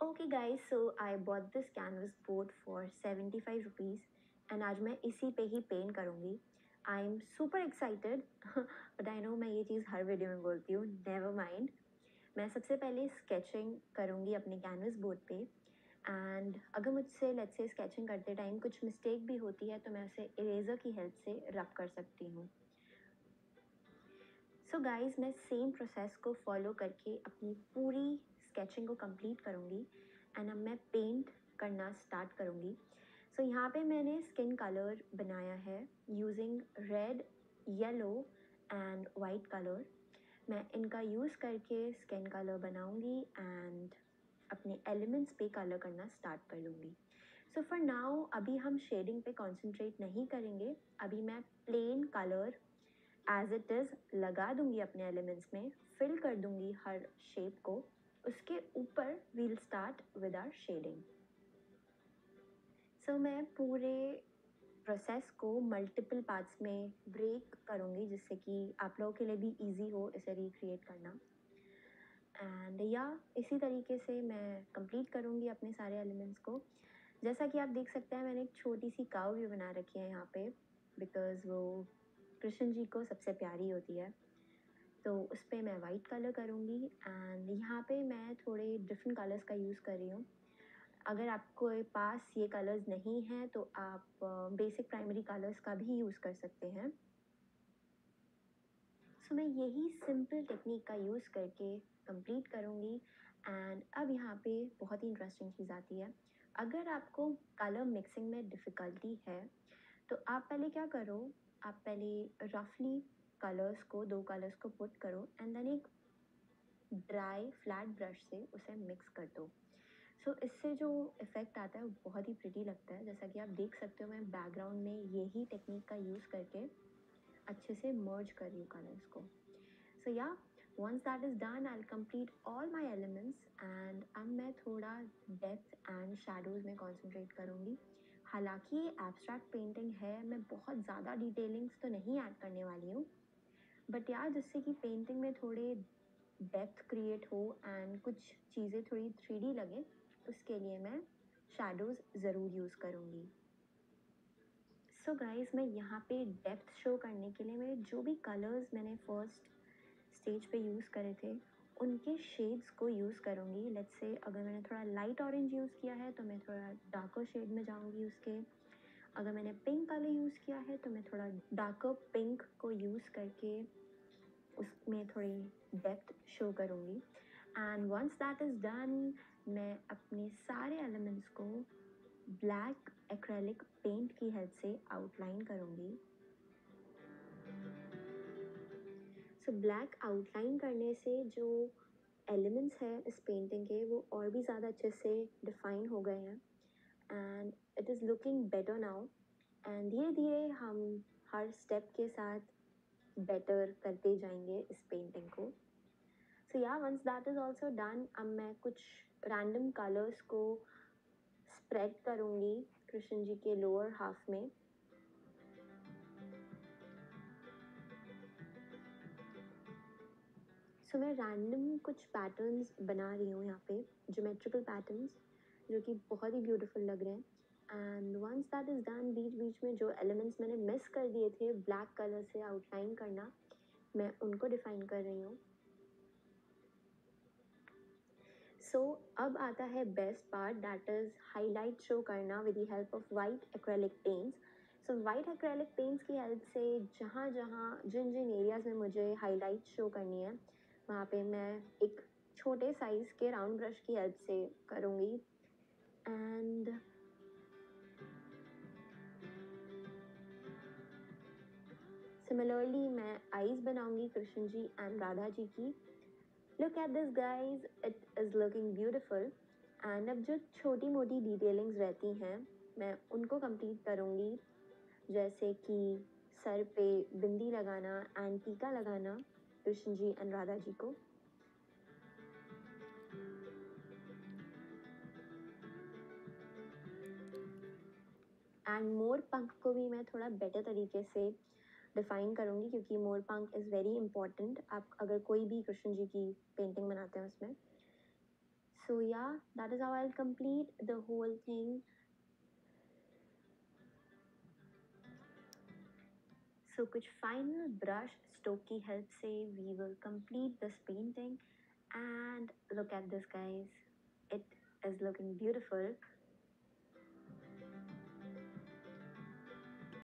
Okay guys so I bought this canvas board for seventy five rupees and आज मैं इसी पे ही पेंट करूँगी। I am super excited but I know मैं ये चीज़ हर वीडियो में बोलती हूँ नेवर माइंड मैं सबसे पहले स्केचिंग करूँगी अपने कैनवस बोर्ड पे एंड अगर मुझसे लेट्स से स्केचिंग करते टाइम कुछ मिस्टेक भी होती है तो मैं उसे इरेज़र की हेल्प से रब कर सकती हूँ। सो गाइस मैं सेम प्रोसेस को फॉलो करके अपनी पूरी स्केचिंग को कंप्लीट करूँगी एंड अब मैं पेंट करना स्टार्ट करूँगी। सो so, यहाँ पे मैंने स्किन कलर बनाया है using red yellow and white colour मैं इनका यूज़ करके स्किन कलर बनाऊँगी एंड अपने एलिमेंट्स पे कलर करना स्टार्ट कर लूँगी। सो फॉर नाउ अभी हम शेडिंग पे कंसंट्रेट नहीं करेंगे। अभी मैं plain colour as it is लगा दूँगी अपने एलिमेंट्स में फिल कर दूँगी हर शेप को। उसके ऊपर we'll start with our shading so मैं पूरे प्रोसेस को मल्टीपल पार्ट्स में ब्रेक करूँगी जिससे कि आप लोगों के लिए भी इजी हो इसे रिक्रिएट करना. एंड या इसी तरीके से मैं कंप्लीट करूँगी अपने सारे एलिमेंट्स को. जैसा कि आप देख सकते हैं, मैंने एक छोटी सी काव भी बना रखी है यहाँ पे बिकॉज़ वो कृष्ण जी को सबसे प्यारी होती है. तो उस पर मैं वाइट कलर करूँगी एंड यहाँ पे मैं थोड़े डिफरेंट कलर्स का यूज़ कर रही हूँ। अगर आपको पास ये कलर्स नहीं हैं तो आप बेसिक प्राइमरी कलर्स का भी यूज़ कर सकते हैं। सो so, मैं यही सिंपल टेक्निक का यूज़ करके कंप्लीट करूँगी एंड अब यहाँ पे बहुत ही इंटरेस्टिंग चीज़ आती है। अगर आपको कलर मिक्सिंग में डिफ़िकल्टी है तो आप पहले क्या करो आप पहले रफली कलर्स को दो कलर्स को पुट करो एंड देन एक ड्राई फ्लैट ब्रश से उसे मिक्स कर दो। सो so, इससे जो इफ़ेक्ट आता है वो बहुत ही प्रिटी लगता है। जैसा कि आप देख सकते हो मैं बैकग्राउंड में यही टेक्निक का यूज़ करके अच्छे से मर्ज कर रही हूँ कलर्स को। So yeah once that is done I complete all my elements and अब मैं थोड़ा डेप्थ एंड शेडोज़ में कॉन्सेंट्रेट करूँगी। हालाँकि ये एब्स्ट्रैक्ट पेंटिंग है मैं बहुत ज़्यादा डिटेलिंग्स तो नहीं ऐड करने वाली हूँ। बट यार, जिससे कि पेंटिंग में थोड़े डेप्थ क्रिएट हो एंड कुछ चीज़ें थोड़ी थ्री लगे, उसके लिए मैं शेडोज़ ज़रूर यूज़ करूँगी। सो so गाइस मैं यहाँ पे डेप्थ शो करने के लिए मेरे जो भी कलर्स मैंने फ़र्स्ट स्टेज पे यूज़ करे थे, उनके शेड्स को यूज़ करूँगी। लेट्स से अगर मैंने थोड़ा लाइट ऑरेंज यूज़ किया है तो मैं थोड़ा डार्कर शेड में जाऊँगी उसके। अगर मैंने पिंक कलर यूज़ किया है तो मैं थोड़ा डार्कर पिंक को यूज़ करके उसमें थोड़ी डेप्थ शो करूँगी। And once that is done मैं अपने सारे एलिमेंट्स को ब्लैक एक्रेलिक पेंट की हेल्प से आउटलाइन करूँगी। सो ब्लैक आउटलाइन करने से जो एलिमेंट्स हैं इस पेंटिंग के, वो और भी ज़्यादा अच्छे से डिफ़ाइन हो गए हैं। And it is looking better now and धीरे धीरे हम हर स्टेप के साथ बेटर करते जाएँगे इस पेंटिंग को। So yeah once that is also done अब मैं कुछ रैंडम कलर्स को स्प्रेड करूँगी कृष्ण जी के लोअर हाफ़ में। सो so, मैं रैंडम कुछ पैटर्न्स बना रही हूँ यहाँ पे जोमेट्रिकल पैटर्न्स जो कि बहुत ही ब्यूटीफुल लग रहे हैं। And once that is done बीच बीच में जो एलिमेंट्स मैंने मिस कर दिए थे ब्लैक कलर से आउटलाइन करना मैं उनको डिफाइन कर रही हूँ। सो so, अब आता है best part that is highlight show करना with the help of white acrylic paints so white acrylic paints की हेल्प से जहाँ जहाँ जिन जिन एरियाज़ में मुझे हाईलाइट शो करनी है वहाँ पे मैं एक छोटे साइज़ के राउंड ब्रश की हेल्प से करूँगी। And सिमिलरली मैं आईज बनाऊँगी कृष्ण जी एंड राधा जी की। Look at this guys it is looking beautiful and अब जो छोटी मोटी डिटेलिंग्स रहती हैं, मैं उनको कंप्लीट करूँगी। जैसे कि सर पे बिंदी लगाना एंड टीका लगाना कृष्ण जी एंड राधा जी को। एंड मोर पंख को भी मैं थोड़ा बेटर तरीके से डिफाइन करूँगी क्योंकि मोर पंख इज़ वेरी इंपॉर्टेंट आप अगर कोई भी कृष्ण जी की पेंटिंग बनाते हैं उसमें। So yeah that is I complete the whole thing so कुछ फाइनल ब्रश स्टोक की हेल्प से we will complete this painting and look at this guys it is looking beautiful